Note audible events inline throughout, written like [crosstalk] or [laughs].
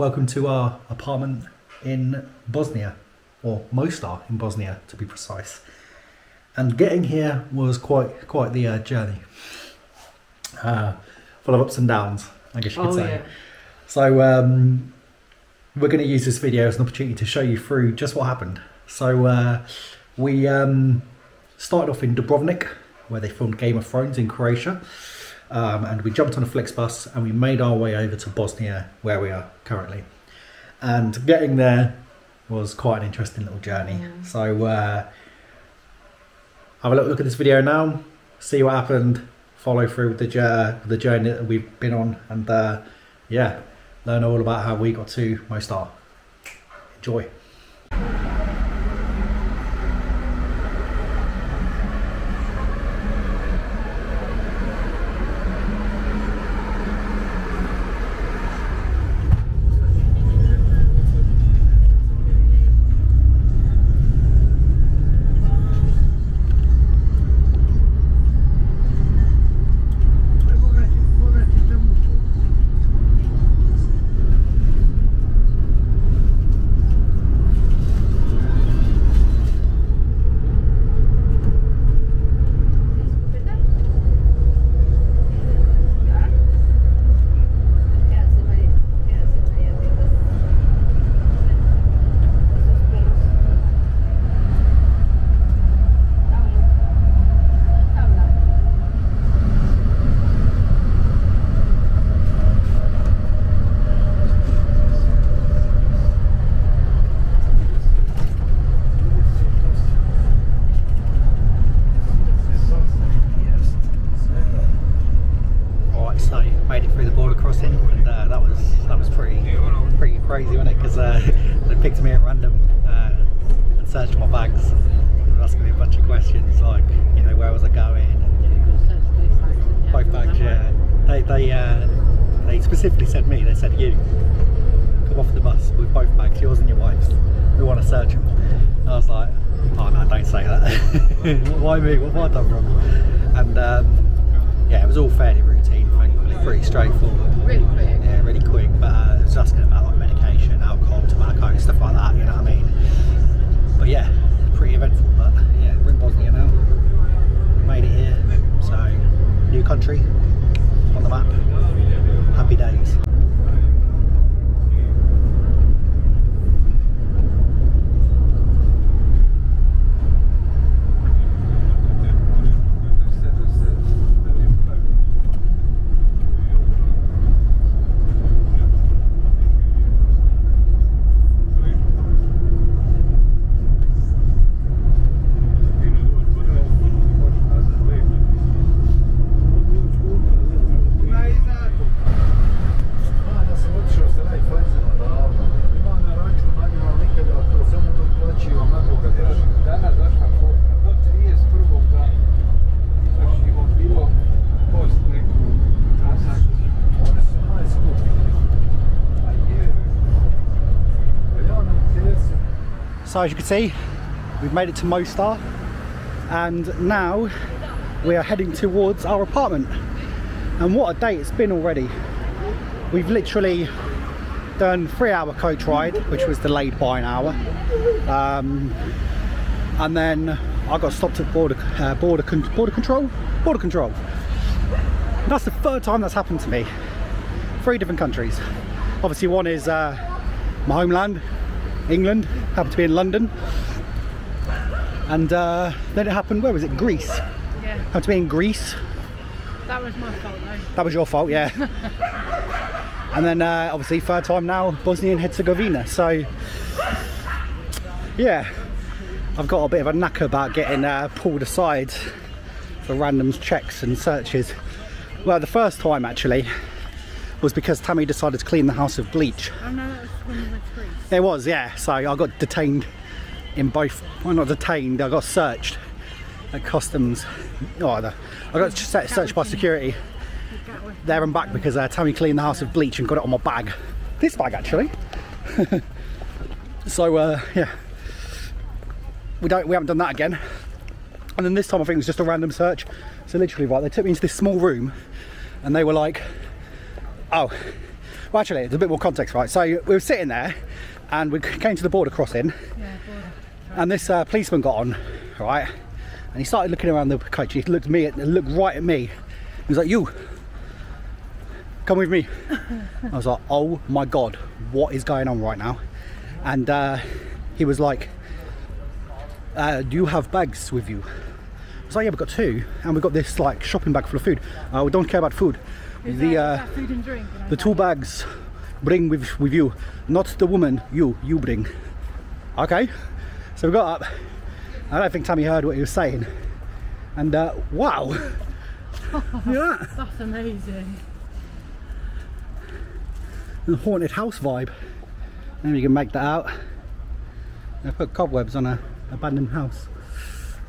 welcome to our apartment in Bosnia, or Mostar in Bosnia to be precise. And getting here was quite quite the uh, journey, uh, full of ups and downs, I guess you could Oh, say. yeah. So um, we're going to use this video as an opportunity to show you through just what happened. So uh, we um, started off in Dubrovnik, where they filmed Game of Thrones in Croatia, um, and we jumped on a Flixbus and we made our way over to Bosnia, where we are currently. And getting there was quite an interesting little journey. So uh, have a little look at this video now, see what happened, follow through with the jour- the journey that we've been on, and uh, yeah, learn all about how we got to Mostar. Enjoy. Alright, so made it through the border crossing, and uh, that was that was pretty pretty crazy, wasn't it? Because uh, [laughs] they picked me at random uh, and searched my bags, were asking me a bunch of questions like, you know, where was I going? And both bags, yeah. They they uh, they specifically said me. They said you come off the bus with both bags, yours and your wife's. We want to search them. And I was like, oh no, don't say that. [laughs] Why me? What have I done wrong? And um, yeah, it was all fairly routine, thankfully, pretty straightforward. Really quick. Yeah, really quick, but uh, it was asking about like medication, alcohol, tobacco, stuff like that. You know what I mean? But yeah, pretty eventful. But yeah, we're in Bosnia now. We made it here, so new country on the map. Happy days. Ja sam otišao sa najfajzima davno. Ima na račun, ali imam nikada to, samo doplaćivam na Boga držim. Danas došla poruka, do 31. dana izašimo bilo post neku transakciju. One su najskuplji. A je, A ja nam tjesim. So as you can see, we've made it to Mostar, and now we are heading towards our apartment. And what a day it's been already. We've literally done three hour coach ride, which was delayed by an hour. Um, and then I got stopped at border, uh, border, con- border control, border control. That's the third time that's happened to me. Three different countries. Obviously one is uh, my homeland, England, happened to be in London. And uh, then it happened, where was it? Greece. Yeah, Happened to be in Greece. that was my fault though. That was your fault, yeah. [laughs] and then uh, obviously third time now, Bosnia and Herzegovina. So yeah, I've got a bit of a knack about getting uh, pulled aside for random checks and searches. Well, the first time actually was because Tammy decided to clean the house with bleach. Oh no, that was one of the trees. It was, yeah. So I got detained in both. Well, not detained. I got searched at customs. Oh, the, I got se- searched by security there and back because uh, Tammy cleaned the house with bleach and got it on my bag. This bag actually. [laughs] so uh, yeah, we don't. We haven't done that again. And then this time I think it was just a random search. So literally, right, they took me into this small room, and they were like, "Oh, Well, actually, there's a bit more context, right? So we were sitting there, and we came to the border crossing, Yeah, border. and this uh, policeman got on, right? And he started looking around the coach. He looked at me, looked right at me. He was like, "You, come with me." I was like, "Oh my god, what is going on right now?" And uh, he was like, uh, "Do you have bags with you?" I was like, "Yeah, we've got two, and we've got this like shopping bag full of food. Uh, we don't care about food. Is the uh, food and drink? And the two bags bring with with you, not the woman. You, you bring." Okay, so we got up. I don't think Tammy heard what he was saying, and uh, wow, [laughs] yeah, That's amazing. the haunted house vibe. Maybe you can make that out. They put cobwebs on a abandoned house.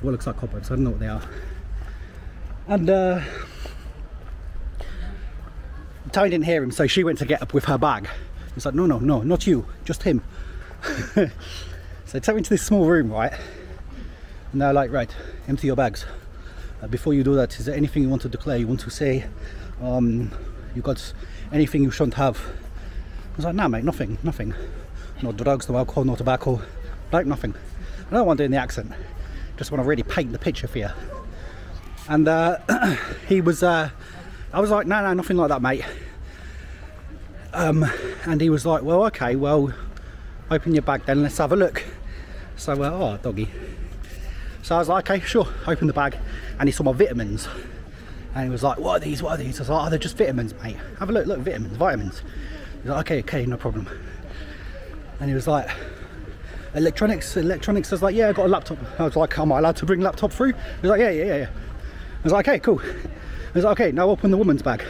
Well, looks like cobwebs. I don't know what they are. And uh, Tammy didn't hear him, so she went to get up with her bag. He's like, no, no, no, not you, just him. [laughs] so take me to this small room, right? And they're like, right, empty your bags. Uh, before you do that, is there anything you want to declare? You want to say? Um, you got anything you shouldn't have? I was like, nah, mate, nothing, nothing. No drugs, no alcohol, no tobacco, like nothing. I don't want to do the accent. Just want to really paint the picture for you. And uh, [clears throat] he was, uh, I was like, no, no, nothing like that, mate. Um, and he was like, well, okay, well, open your bag then, let's have a look. So, uh, oh, doggy. So I was like, okay, sure, open the bag. And he saw my vitamins. And he was like, what are these, what are these? I was like, oh, they're just vitamins, mate. Have a look, look, vitamins, vitamins. He's like, okay, okay, no problem. And he was like, electronics, electronics. I was like, yeah, I got a laptop. I was like, am I allowed to bring laptop through? He was like, yeah, yeah, yeah, yeah. I was like, okay, cool. I was like, okay, now open the woman's bag.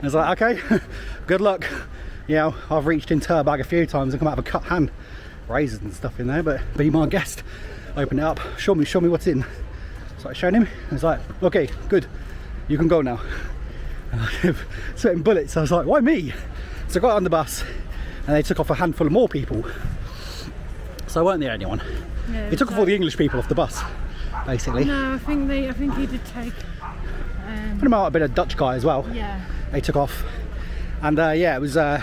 I was like, okay, [laughs] good luck. You know, I've reached into her bag a few times and come out of a cut hand, razors and stuff in there, but be my guest. Open it up, show me, show me what's in. So I showed him. I was like, okay, good, you can go now. And I kept [laughs] sweating bullets. I was like, why me? So I got on the bus and they took off a handful of more people. So I weren't the only one. Yeah, He took off all the English people off the bus, basically. No, I think they. I think he did take. Um, Put him out a bit of Dutch guy as well. yeah. They took off, and uh, yeah, it was uh,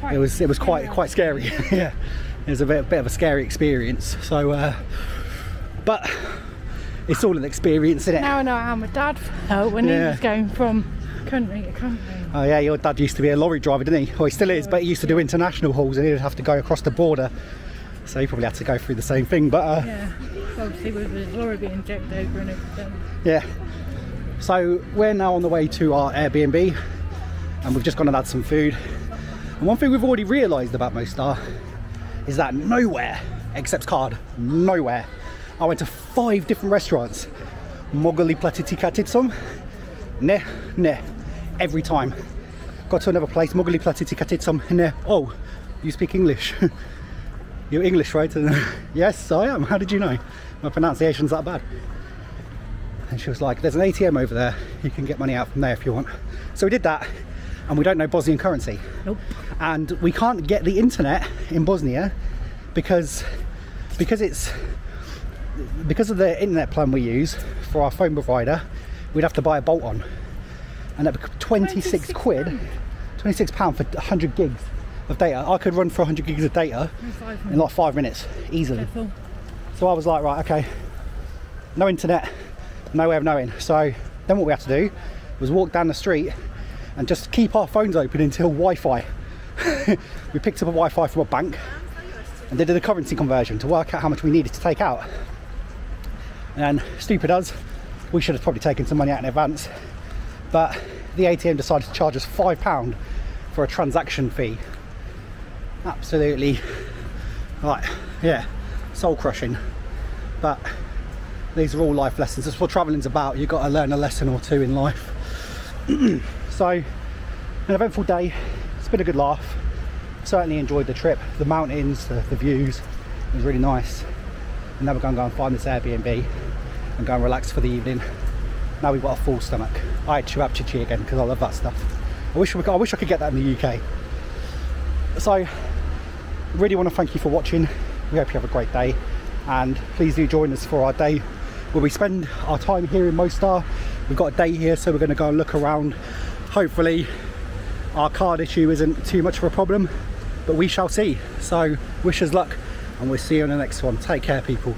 Quite it was it was quite scary. quite scary. [laughs] yeah, it was a bit bit of a scary experience. So, uh, but it's all an experience, isn't it? Now I know how my dad felt when he was going from country to country. Oh yeah, your dad used to be a lorry driver, didn't he? Well, he still is, but he used to do international hauls, and he'd have to go across the border. So he probably had to go through the same thing. But uh, Yeah. Obviously with his lorry being checked over and everything. Yeah. So we're now on the way to our Airbnb and we've just gone and had some food. And one thing we've already realised about Mostar is that nowhere accepts card. Nowhere. I went to five different restaurants. Mogoli platiti katitsum. Ne, ne. Every time. Got to another place, Mogoli platiti katitsum. Ne. Oh, you speak English. [laughs] You're English, right? [laughs] yes, I am. How did you know? My pronunciation's that bad. And she was like, there's an ATM over there. You can get money out from there if you want. So we did that. And we don't know Bosnian currency. Nope. And we can't get the internet in Bosnia because because it's because of the internet plan we use for our phone provider, we'd have to buy a bolt on. And at 26 26 quid, 26 pound for 100 gigs of data. I could run for 100 gigs of data In five in minutes. like five minutes easily. So I was like, right, okay, no internet, no way of knowing. So then what we had to do was walk down the street and just keep our phones open until Wi-Fi. [laughs] we picked up a Wi-Fi from a bank and they did a currency conversion to work out how much we needed to take out. And stupid us, we should have probably taken some money out in advance. But the ATM decided to charge us five pound for a transaction fee. Absolutely, like, yeah, soul crushing. But these are all life lessons. That's what travelling's about. You've got to learn a lesson or two in life. [clears throat] so, an eventful day. It's been a good laugh. Certainly enjoyed the trip. The mountains, the, the views. It was really nice. And now we're going to go and find this Airbnb and go and relax for the evening. Now we've got a full stomach. I had chewab chichi again because I love that stuff. I wish we could, I wish I could get that in the UK. So, really want to thank you for watching. We hope you have a great day and please do join us for our day where we spend our time here in Mostar. We've got a day here so we're going to go and look around. Hopefully our card issue isn't too much of a problem, but we shall see. So wish us luck and we'll see you on the next one. Take care people.